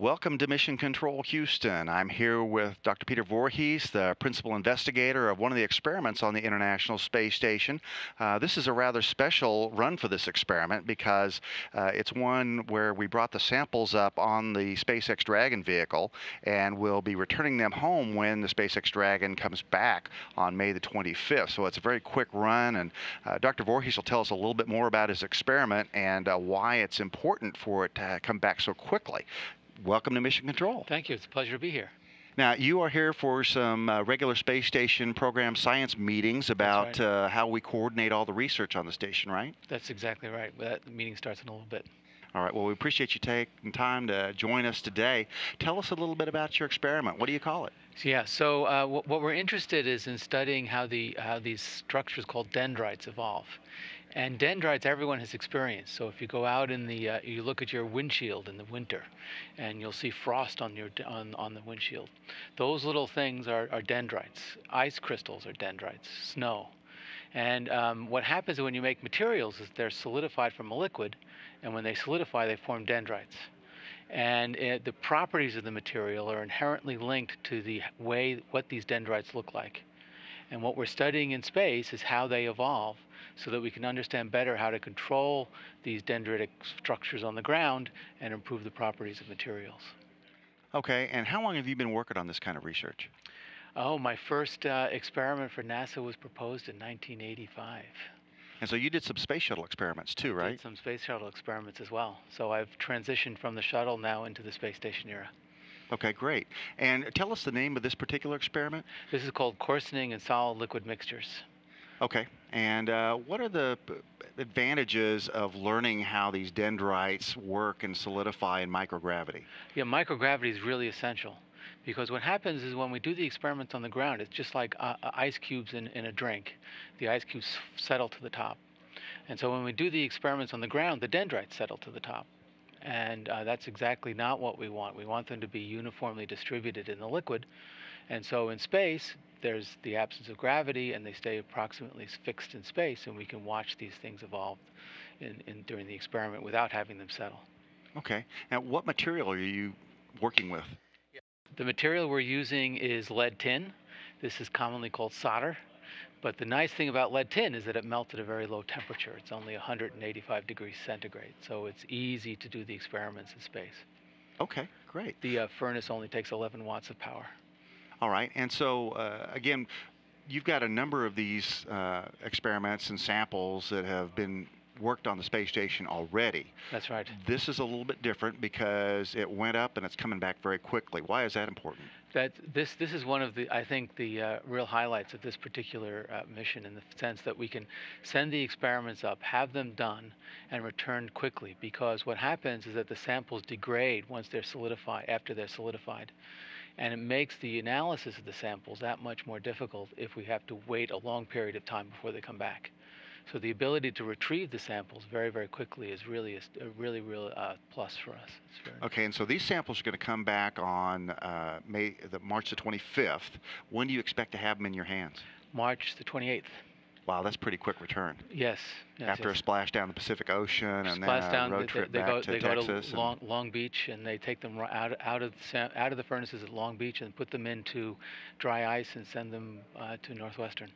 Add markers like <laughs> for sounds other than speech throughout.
Welcome to Mission Control Houston. I'm here with Dr. Peter Voorhees, the principal investigator of one of the experiments on the International Space Station. Uh, this is a rather special run for this experiment because uh, it's one where we brought the samples up on the SpaceX Dragon vehicle and we'll be returning them home when the SpaceX Dragon comes back on May the 25th. So it's a very quick run, and uh, Dr. Voorhees will tell us a little bit more about his experiment and uh, why it's important for it to come back so quickly welcome to Mission Control. Thank you. It's a pleasure to be here. Now, you are here for some uh, regular space station program science meetings about right. uh, how we coordinate all the research on the station, right? That's exactly right. That meeting starts in a little bit. All right. Well, we appreciate you taking time to join us today. Tell us a little bit about your experiment. What do you call it? Yeah. So uh, what we're interested is in studying how the how these structures called dendrites evolve. And dendrites everyone has experienced. So if you go out in the, uh, you look at your windshield in the winter, and you'll see frost on your on, on the windshield. Those little things are, are dendrites. Ice crystals are dendrites. Snow. And um, what happens when you make materials is they're solidified from a liquid, and when they solidify, they form dendrites. And it, the properties of the material are inherently linked to the way what these dendrites look like. And what we're studying in space is how they evolve so that we can understand better how to control these dendritic structures on the ground and improve the properties of materials. Okay, and how long have you been working on this kind of research? Oh, my first uh, experiment for NASA was proposed in 1985. And so you did some space shuttle experiments too, right? Did some space shuttle experiments as well. So I've transitioned from the shuttle now into the space station era. Okay, great. And tell us the name of this particular experiment. This is called coarsening in solid liquid mixtures. Okay. And uh, what are the advantages of learning how these dendrites work and solidify in microgravity? Yeah, microgravity is really essential because what happens is when we do the experiments on the ground, it's just like uh, uh ice cubes in, in a drink. The ice cubes settle to the top. And so when we do the experiments on the ground, the dendrites settle to the top. And uh, that's exactly not what we want. We want them to be uniformly distributed in the liquid. And so in space, there's the absence of gravity and they stay approximately fixed in space, and we can watch these things evolve in, in, during the experiment without having them settle. Okay. Now, what material are you working with? The material we're using is lead tin. This is commonly called solder. But the nice thing about lead tin is that it melts at a very low temperature. It's only 185 degrees centigrade, so it's easy to do the experiments in space. Okay, great. The uh, furnace only takes 11 watts of power. All right, and so uh, again, you've got a number of these uh, experiments and samples that have been worked on the space station already. That's right. This is a little bit different because it went up and it's coming back very quickly. Why is that important? That this this is one of the I think the uh, real highlights of this particular uh, mission in the sense that we can send the experiments up, have them done, and returned quickly. Because what happens is that the samples degrade once they're solidified after they're solidified and it makes the analysis of the samples that much more difficult if we have to wait a long period of time before they come back. So the ability to retrieve the samples very, very quickly is really a, a really, real uh, plus for us. okay, and so these samples are going to come back on uh, May, the March the 25th. When do you expect to have them in your hands? March the 28th. Wow, that's pretty quick return. Yes. yes After yes. a splash down the Pacific Ocean and splash then a down, road they, trip they back go, to they Texas. go to Long, Long Beach and they take them out, out of the, out of the furnaces at Long Beach and put them into dry ice and send them uh, to Northwestern.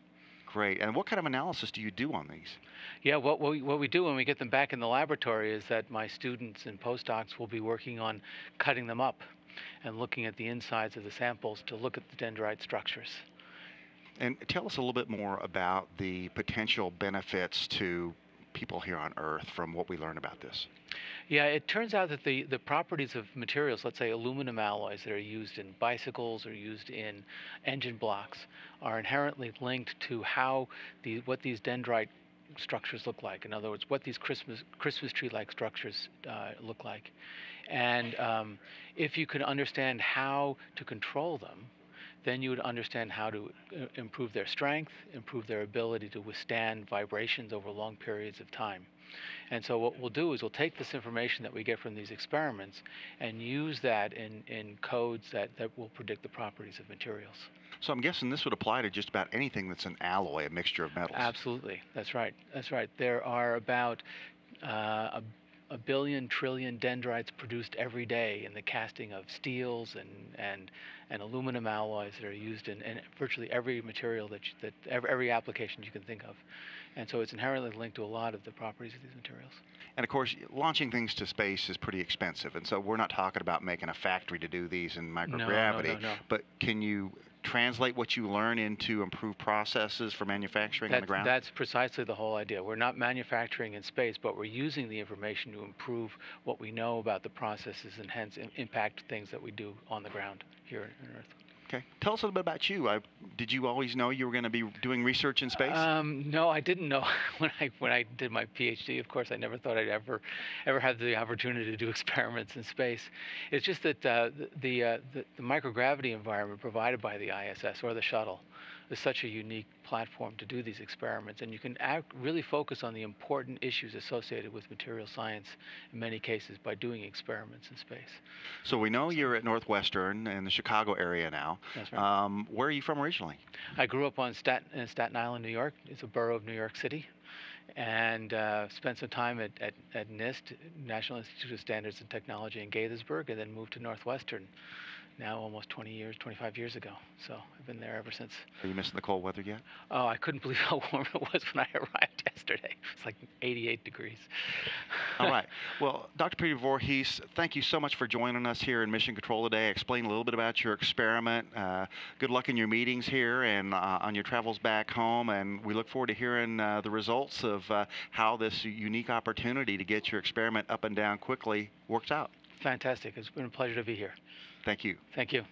Great. And what kind of analysis do you do on these? Yeah, what, what, we, what we do when we get them back in the laboratory is that my students and postdocs will be working on cutting them up and looking at the insides of the samples to look at the dendrite structures. And tell us a little bit more about the potential benefits to people here on Earth from what we learn about this. Yeah, it turns out that the, the properties of materials, let's say aluminum alloys that are used in bicycles or used in engine blocks, are inherently linked to how the what these dendrite structures look like. In other words, what these Christmas Christmas tree-like structures uh, look like. And um, if you can understand how to control them, then you would understand how to uh, improve their strength, improve their ability to withstand vibrations over long periods of time. And so what we'll do is we'll take this information that we get from these experiments and use that in, in codes that, that will predict the properties of materials. So I'm guessing this would apply to just about anything that's an alloy, a mixture of metals. Absolutely, that's right. That's right. There are about uh, a billion trillion dendrites produced every day in the casting of steels and and and aluminum alloys that are used in, in virtually every material that you, that every, every application you can think of, and so it's inherently linked to a lot of the properties of these materials. And of course, launching things to space is pretty expensive, and so we're not talking about making a factory to do these in microgravity. No, no, no. But can you translate what you learn into improved processes for manufacturing on the ground? That's precisely the whole idea. We're not manufacturing in space, but we're using the information to improve what we know about the processes and hence impact things that we do on the ground here on Earth. Okay. Tell us a little bit about you. I, did you always know you were going to be doing research in space? Um, no, I didn't know <laughs> when I when I did my PhD. Of course, I never thought I'd ever ever have the opportunity to do <laughs> experiments in space. It's just that uh, the the, uh, the the microgravity environment provided by the ISS or the shuttle is such a unique platform to do these experiments, and you can act, really focus on the important issues associated with material science in many cases by doing experiments in space. So we know you're at Northwestern in the Chicago area now. That's right. Um, where are you from originally? I grew up on Staten, in Staten Island, New York. It's a borough of New York City. And uh, spent some time at, at, at NIST, National Institute of Standards and Technology in Gaithersburg, and then moved to Northwestern now almost 20 years, 25 years ago. So I've been there ever since. Are you missing the cold weather yet? Oh, I couldn't <laughs> believe how warm it was when I <laughs> arrived yesterday. It's like 88 degrees. <laughs> All right. Well, Dr. Peter Voorhees, thank you so much for joining us here in Mission Control today. Explain a little bit about your experiment. Uh, good luck in your meetings here and uh, on your travels back home. And we look forward to hearing uh, the results of uh, how this unique opportunity to get your experiment up and down quickly works out. Fantastic. It's been a pleasure to be here. Thank you. Thank you.